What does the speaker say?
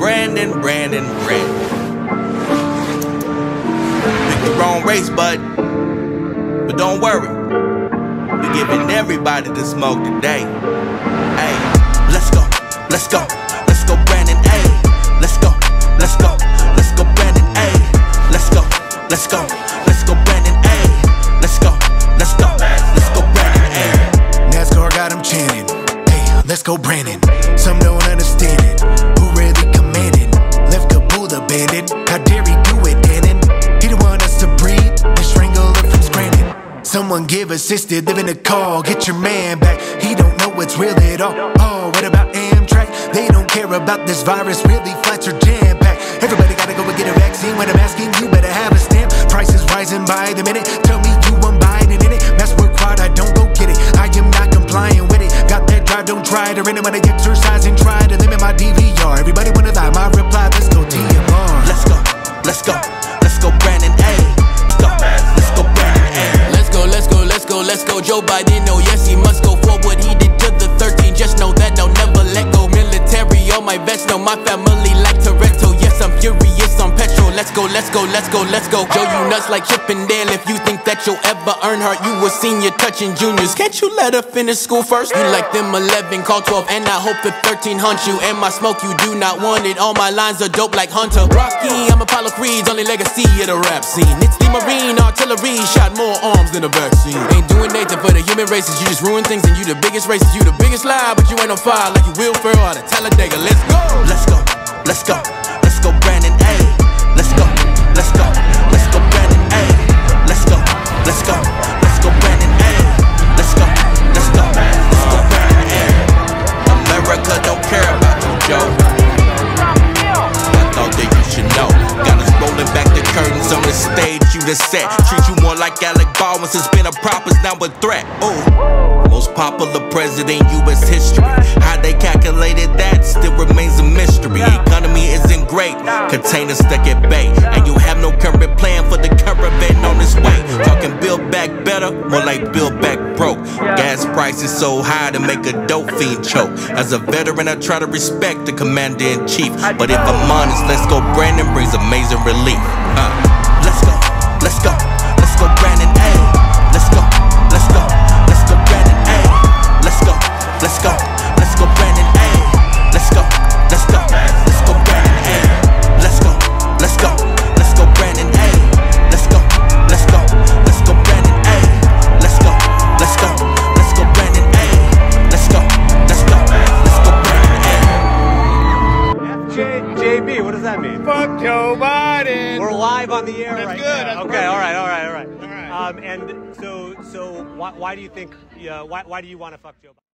Brandon, Brandon, Brandon. Pick the wrong race, bud. But don't worry. We're giving everybody the smoke today. Hey, let's go, let's go, let's go, Brandon. Hey, let's go, let's go, let's go, Brandon. Hey, let's go, let's go, let's go, Brandon. Hey, let's go, let's go, let's go, Brandon. Hey. NASCAR got him chanting. Hey, let's go, Brandon. Someone give assisted, live in a call, get your man back. He don't know what's real at all. Oh, what about Amtrak? They don't care about this virus, really flights are jam packed. Everybody gotta go and get a vaccine. When I'm asking, you better have a stamp. Prices rising by the minute. Tell me you want Biden in it. Mask required, I don't go get it. I am not complying with it. Got that drive, don't try it. Or anybody let's go. Joe Biden, oh yes, he must go for what he did to the 13. Just know that I'll never let go. Military, all my vets know my family like Toretto. Yes, I'm furious on petrol. Let's go, let's go, let's go, let's go. Joe, you nuts like Chip and Dale. If you think that you'll ever earn her, you a senior touching juniors. Can't you let her finish school first? You like them 11, call 12, and I hope if 13 hunt you. And my smoke, you do not want it. All my lines are dope like Hunter. Rocky, I'm Apollo Creed's only legacy of the rap scene. It's the Marine artillery, arms than a vaccine. Ain't doing nothing for the human races. You just ruin things and you the biggest racist. You the biggest lie, but you ain't on fire like you Will Ferrell out of Talladega. Let's go, let's go, let's go, the set. Treat you more like Alec Baldwin since been a prop is now a threat. Ooh. Most popular president in U.S. history. How they calculated that still remains a mystery. Economy isn't great, containers stuck at bay, and you have no current plan for the caravan on its way. Talking build back better, more like build back broke. Gas prices so high to make a dope fiend choke. As a veteran, I try to respect the commander in chief, but if I'm honest, let's go. Brandon brings amazing relief. Uh, let's go, let's go, Hey. JB, what does that mean? Fuck Joe Biden. We're live on the air That's right good, now. that's okay, perfect. all right, all right, all right. All right. Um, and so, so why, why do you think? Uh, why, why do you want to fuck Joe Biden?